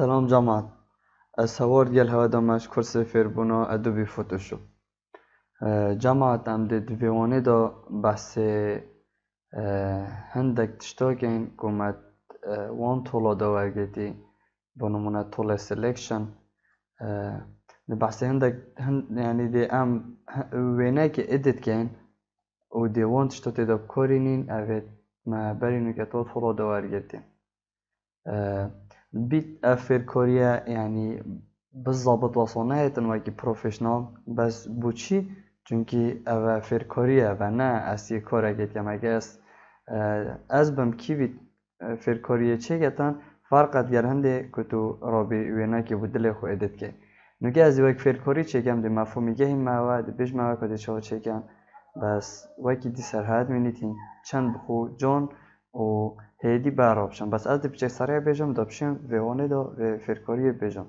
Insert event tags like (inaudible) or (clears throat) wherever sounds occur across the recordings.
سلام جماعة الصور ديال هذا ماش كورس فيربونا ادوبي فوتوشوب جماعة ام دي فيواني دا بس هندك تشتاقين كومت وان تولا دا ورگتي بنمونة تولا سيلكشن بس هندك هند يعني دي ام وينك ادت كين و دي وان تشتاقي دا كورينين اوه ما برينو كتو تولا دا ورگتي بیت افرکاریه یعنی بالضبط وصنعتن وکی پروفشنال بس بوچی چونکی او فرکاریه و نه از یه کار اگه که مگه از از بم کی بیت فرکاریه چه گتن فرقت که تو رابی وینا که بود دل خو ادت که نگه از وک فرکاری چه گم ده مفهومی گه این مواد بیش مواد که چه چه گم بس وکی دی سرحد مینیتین چند بخو جان و هیدی برابشم بس از دی پیچه سریع بیجم دابشم ویوانه دا و فرکاری بیجم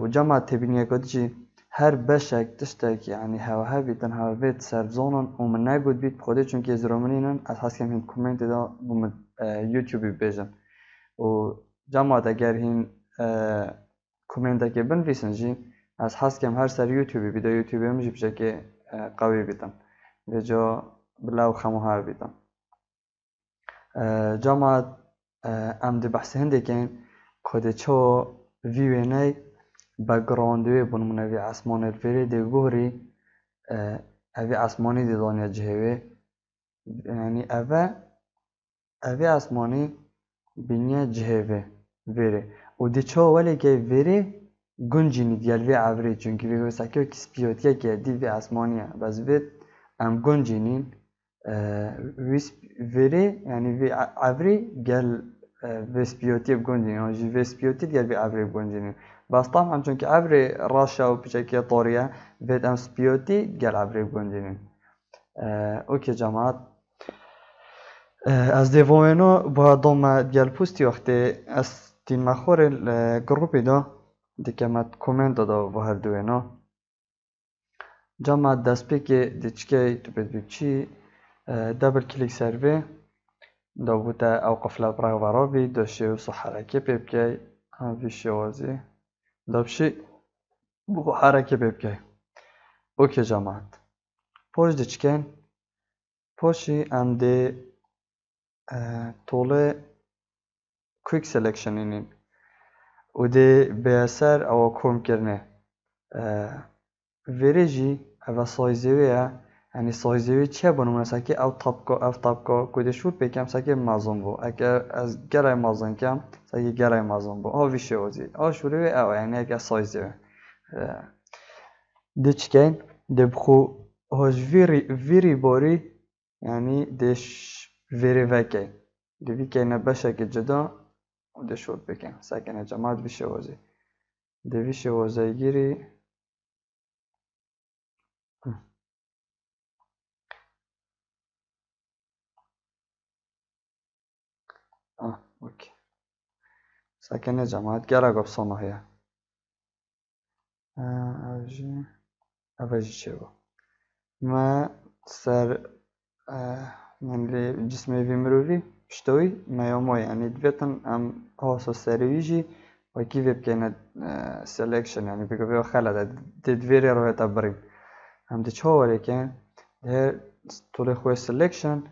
و جمع تبینیه کدی هر بشک تشتک یعنی هوا ها بیتن هوا بیت سرزانن و من نگود بیت بخوده چون که زرامنینن از هست کم هین کومنت دا بوم یوتیوبی بیجم و جمع اگر هین کومنت که بنویسن جی از هست کم هر سر یوتیوبی بیدا یوتیوبی هم جی که قوی بیتن به جا بلاو خمو ها جامعة ام دی بحث هنده کن کده چو ویوینه بگراندوی بنمونه وی اسمان الفری دی گوری اوی اسمانی دی دانیا جهوی یعنی اوه اوی اسمانی بینیا جهوی ویره و دی چو ولی که ویره گنجینی دیال وی عوری چونکه وی سکیو کس پیوتیه که دی وی اسمانیه. بس وی ام گنجینین ویس ویری یعنی وی عبری گل ویس پیوتی بگنجینی یعنی ویس پیوتی گل وی عبری بگنجینی بس طبعا چون که عبری راشا و پیچکی طوریه بید امس پیوتی گل عبری بگنجینی او که جماعت از دیوانو اینو با دوم دیال پوستی وقتی از تین مخور گروپی دو دیکی مد کومنت دو با هر دو اینو جماعت دست پیکی دیچکی تو بید بید چی كليك سيرفي دو بوتا اوقف الابراغ ضربي دو شيو صح حركة بيبكي في شوازي دو بشي بو حركة بيبكي اوكي جماعة پوش دي چكن پوشي ام دي طولة كويك سيلكشن انين و دي بأسر او كوم كرنه فيريجي او سايزوية یعنی سایزوی چه مثلا که او طبقه او کده شور بکم سکه مازون بو. اگه از گرای مازون کم سکه گرای مازون بو. ها ویشه وزی. ها شوری او یعنی اگه سایزوی ده چکن ده بخو. هاش ویری ویری باری یعنی دش ویری وکه ده وی که نبشه که جدا شور بکن سکن جماعت ویشه وزی. ده ویشه وزی گیری. Ok. Sakene جماعت گرا گفت هیا اوجی. اوجی چه با ما سر من لی جسم وی مروی پشتوی ما یومو یعنی دویتن ام هاسو سرویجی. و کی وی بکنه سلیکشن یعنی بگو بیو خلا ده دویری رو بریم. هم ده چه ولی که ده طول خوی سلیکشن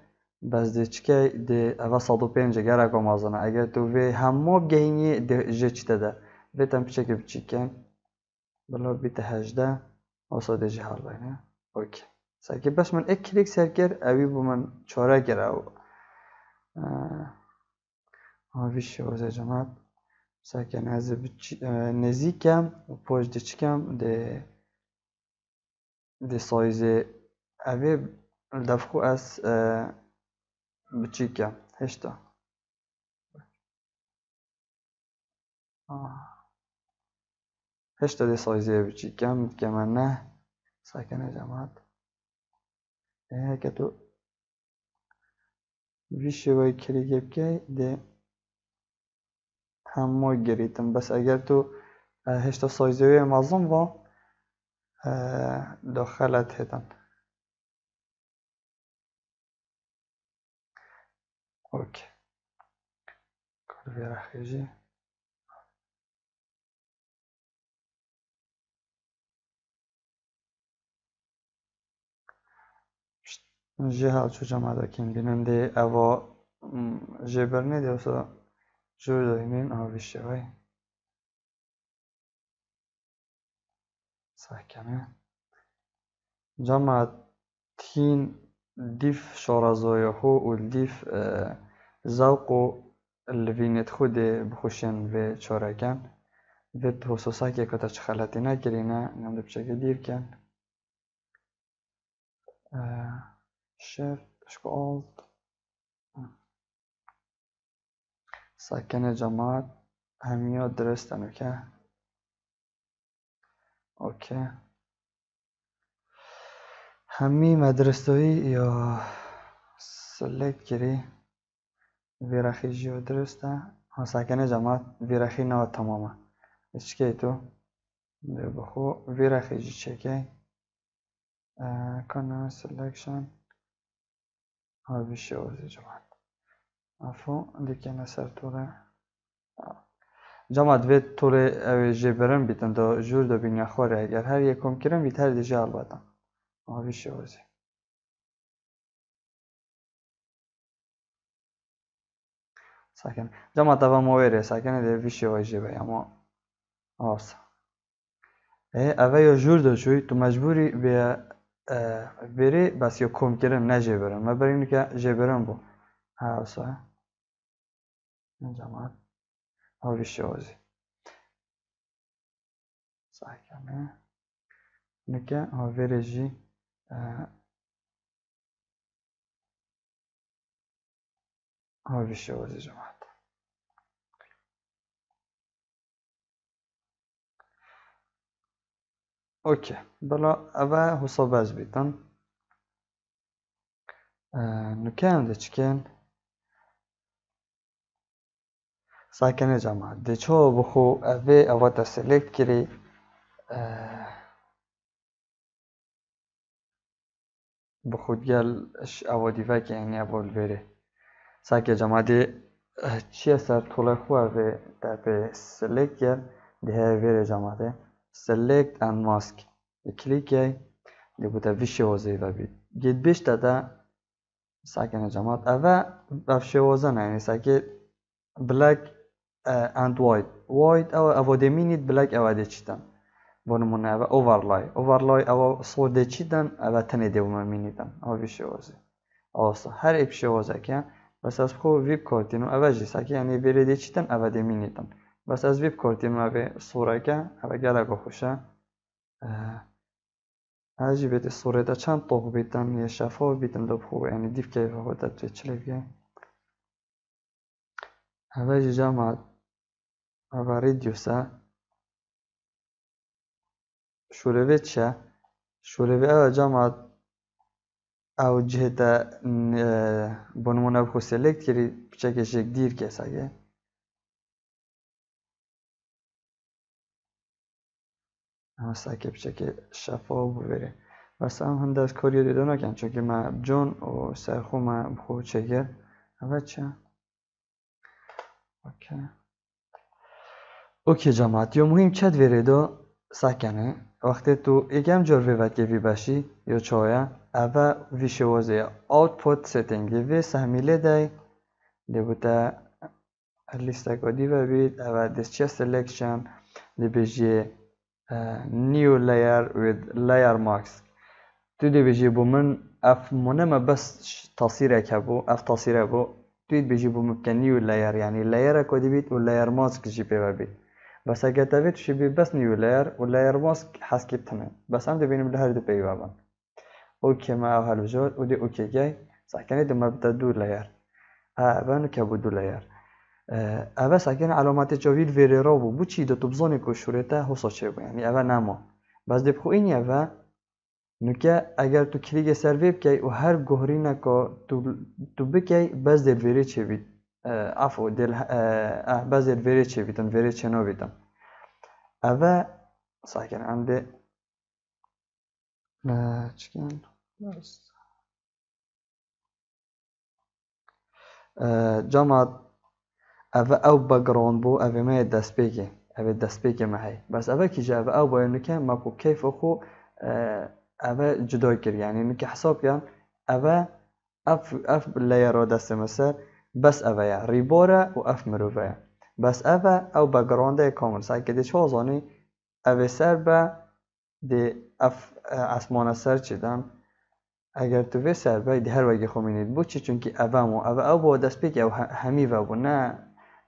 بس دی چکه دی اوا 105 گره کو مازنه اگر تو وی همو بگهینی دی جچته ده وی تم پیچه که بچیکن بلا بیت هجده واسه دی جه اوکی بس من ایک کلیک سر کر اوی بو من چاره گره او آوی شوزه جماعت ساکی نزی نزیکم و پوش دی چکم دی دی سایز اوی دفخو از بچیکە هێشتا هێشتا دێ سایزەیە بچیکەم بکەمە نە ساکەنە جەمات کە تۆ وی شێوەی کلیگە بکەی دێ هەمووی گریتم. بەس ئەگەر تۆ هێشتا سایزەوەی مەزم بۆ داخەلت هێتن Ok. Colher a regi. Jihal çocuğuma kendinin de eva jeber hmm, ne diyorsa jürdayımın avi şevay. Sahkeme. Cemaatin دیف شارزای هو و دیف زوق و لوینت خود بخوشن و چارکن و حسوسا که کتا چه خلطی نکرینه نمده بچه دیر کن. shift alt ساكنة جماعت همیا درستن اوکی اوکی. همی مدرستایی یا سلکت کری ویرخی جیو درسته؟ ها ساکنه جماعت ویرخی نو تمامه. اچکی تو؟ بخو. ویرخی جی چکی کنه سلکشن. هذا الشغل يا جماعة عفوا دیگه سر توره. جماعت وید توره اوی جبرن بیتن دا جور دا بینیا خوره. اگر هر یکم کرن آوی جماعت اوه مویره ساکن. ده ویشی وای جبه اما آسا اوه یا جور دا چوی؟ تو مجبوری به بری بس یا کم کردن نه جبران ما برای که جبران بو. ها اصلا جماعت هاوی شوازی ساکنه نکه هاوی رجی هاوی شوازی جماعت اوکی بلا اوه حساب از بیتن نکن ده چکن ساکنه جماعت ده چو بخو اوه اوه تا سلیکت کری بخود گل اوه دیوه که یعنی اوه الویره ساکه جماعت ده چیه سر طوله خو اوه در به سلیکت گل ده ویره جماعت select and mask klikej gdje bude više vozila bit. Gdje bishta da sakin جماعت اوه بفشه وزن یعنی ساکه black and white white او او دمینید black او ده چیدن بونمونه اوه overlay overlay او صور ده چیدن اوه تنه ده بومه مینیدن او بشه وزه آسا هر ای بشه وزه که بس از خو ویب کارتینو اوه جی ساکه یعنی بره ده چیدن اوه ده مینیدن بس از ویب کارتیم و به صوره که اوه گلگو خوشه هجی بیت صوره دا چند طوق بیتن یه شفاف بیتن دو بخو یعنی دیف که خود دا توی چلی بگه اوه جی جامعه اوه ریدیوسه شوره چه شوره اوه جامعه او جهتا بونمونه بخو سلکت کری بچه که دیر که سگه ساکه بچه شفاف ببره. بس هم هنده از کاری دیده نکن چون که من جون و سرخو من خود چگر اول چه اوکی. اوکی جماعت یا مهم چد وره سکنه وقتی تو یکم جور که وی باشی یا چایا اول وی شوازه output setting وی سهمیله دای دی بوده لیستکادی و بید دیس selection دی بجیه new layer with layer mask تو دی بجی بو من اف منما بس تصيره كبو اف تصيره بو. تو بيجي بو ممكن نيو لاير يعني لاير كودي بيت ولاير ماسك جي بي بي بس بي بس نيو لاير ولاير ماسك حسكيب تمام بس هم بينم لهر دي بي بابا اوكي ما او هالوجود ودي اوكي جاي صح كان دي مبدا دو لاير اه بانو كبو دو لاير اوه ساکن علامت جاوید ویره را بو. بو چی دو بزانی که شورته حسا چه بو؟ یعنی اوه بس دب خو اینی اوه. نوکه اگر تو کلیک سر ویب کی و هر گهری نکا تو تو بکی بس آه، عفوا ديال احباز آه، آه، ديال فيريتشي بيتن فيريتشينو بيتن أبا صح كان عندي لا تشكين جمعت أبا أو بقرون بو أبا ما يدا سبيكي أبا يدا سبيكي معي بس أبا كي جا أبا أو بقرون كان ماكو كيف أخو أبا جدوكر يعني نكي حساب كان أبا أف أف لا دست مثلا بس اوه یا ریبوره و اف مروفه بس اوه او بگرانده کامل. سعی که دی چه آزانی؟ اوه سر به دی اف اسمان سر چیدن اگر تو وی سر به دی هر خومینید بود چی؟ چونکی اوه مو. اوه او با دست بگی او همی و بو نه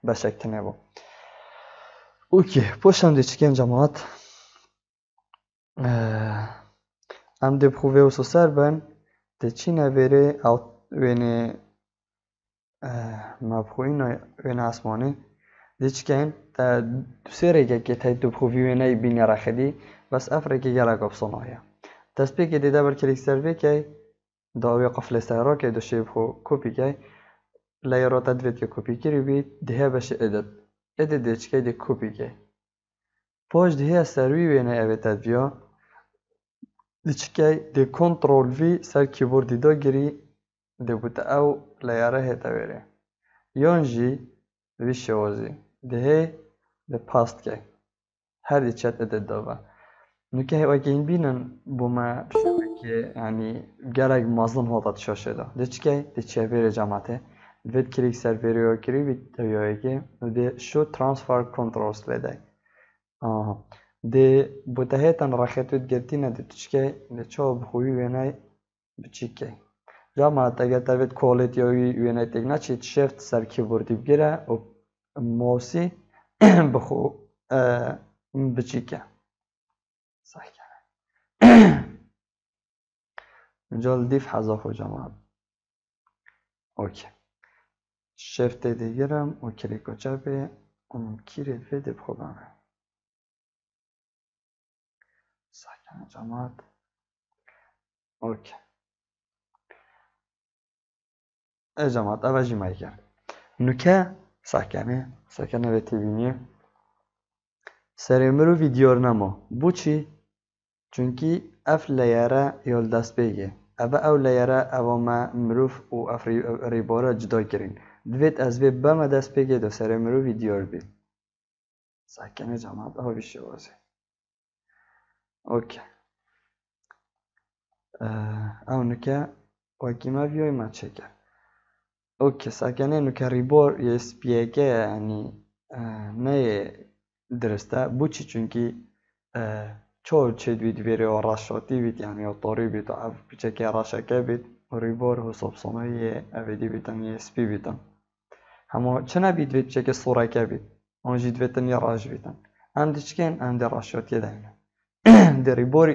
بشکتنه بو اوکی پشتم دی چکن جماعت. ام دی پروفه و سو سر بن. دی چی نویره او وینه مبخوین وینه اسمانی دی چکن تا دو سیره که تا دو پروفی وینه بینی رخدی بس افره که گلک افصانایه دست بگی دی دبر کلیک سر بکی داوی قفل سهرا که دو شیب خو کپی که لیرات ادویت که کپی کری بید دیه بشه ادت ادت دی چکه دی کپی که. پاش دیه سروی وینه اوی تدویا. دی چکه دی کنترول وی سر کیبوردی دی بوتا او لیاره هیتا ویره یان جی وی شوازی دیه دی پاست که هر دی چت ادت دابا نکه وکی این بینن بوما شوه که یعنی گرگ مازلم هاتا شاشه دا دی چکه دی چه ویره جماعته Ved klik serveriyor kiri videoya ki de şu transfer controls lede. Aha. De bu tehetan raketet gertina de tişke de çoğu bxuyi venay biçike. راما تاگه تاوید کولیت یا یونه تیگنا چیت شفت سر کی بردی بگیره و موسی (clears throat) بخو بچی که صحیح کنه جال دیف حضا خوجا ما اوکی شفت دیگرم و کلیک و بی؟ اون کیری فیدی بخوبم صحیح کنه جماعت. اوکی. ای جماعت اوجی مایگر نوکه ساکنه ساکنه به تیبینیه سرمرو ویدیور نما بو چی؟ چونکی اف لیاره یال دست بگه اوه او لیاره اوه ما مروف و اف ریباره جدا کرین دوید از وی بما دست بگه دو سرمرو ویدیور بید ساکنه جماعت آها بیشه بازه اوکی او نکه وکی ما بیای ما چکر اوکی ساکنه نکه ریبور یه سپیگه یعنی نه درسته بو چی چونکی چو چه دوید ویری و راشاتی بید یعنی و طاری بید و اف بچه راشاکه بید و ریبور حساب سانه یه اویدی بیدن یه سپی بیدن همو چه نبید وید چه که سورکه بید آنجی دویدن یه راش بیدن ام دی چکن ام دی راشاتی دینه دی ریبور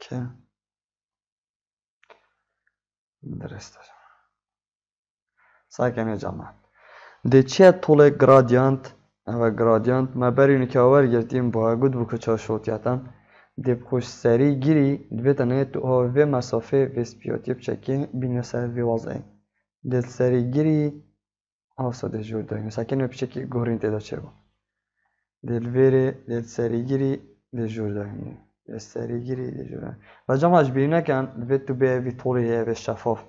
وضعی اوکی درسته ساکنه جماعت دی چه طول گرادیانت و گرادیانت ما برینو که آور گرتیم با گود بو کچا شوتیاتن دی بخوش سری گیری دویتا نه تو و مسافه و سپیاتی بچکی بینه سر وی وضعی دی سری گیری آسا دی جور دایم ساکنه بچکی گورین تیدا چه با دی الویره دی سری گیری دی جور سریگیری دیجوره و جام اج بینه کن وی تو به وی طوری و شفاف.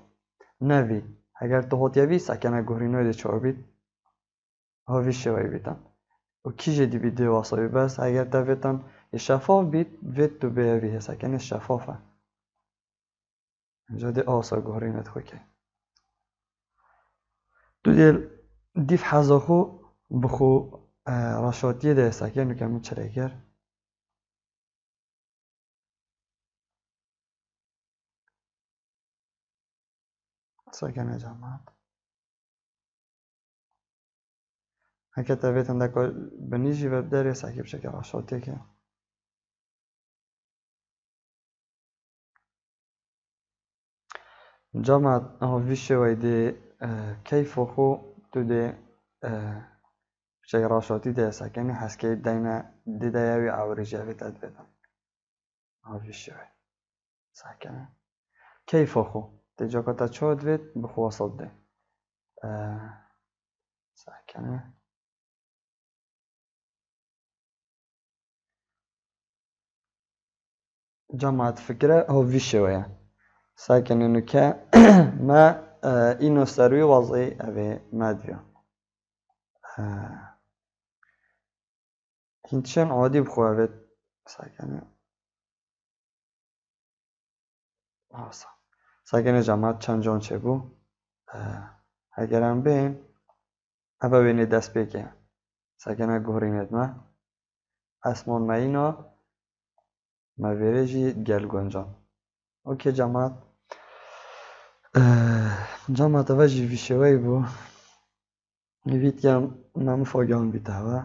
نوی. اگر تو هات یوی سکنه گورینو دی چار بید ها وی شوی بیتن. و کی جدی بید دی واسایی بس؟ اگر تا ویتن شفاف بید وی تو به وی سکنه شفافه. اینجا دی آسا گورینت خو که تو دیل دیف حزاخو بخو رشاتیه ده سکنه کمی چرگر ساکنه جماعت هکه تبیتن دکا بنیجی و داری ساکی بشه که راشاتی که جماعت ها ویشه وی دی کیف خو تو دی بشه راشاتی دی ساکنه هست که دینا دی دیوی عوری جاوی تدبیتن ها ویشه وی ساکنه کیف خو تجاکتا چاد وید؟ بخواصد ده. جماعت فكرة هو في شوية ساكن انه كا (coughs) ما سروي وضعي ابي ما ادري هینچن عادی بخواه سکنه سکنه جماعت چند جان چه بو اگرم بین ابا بینی دست بکن سکنه گهرینت ما اسمان ما اینا ما ویرجی گل گنجان اوکی جماعت جماعت وجی ویشوی بو ویت گم نمو فاگان بیتاوه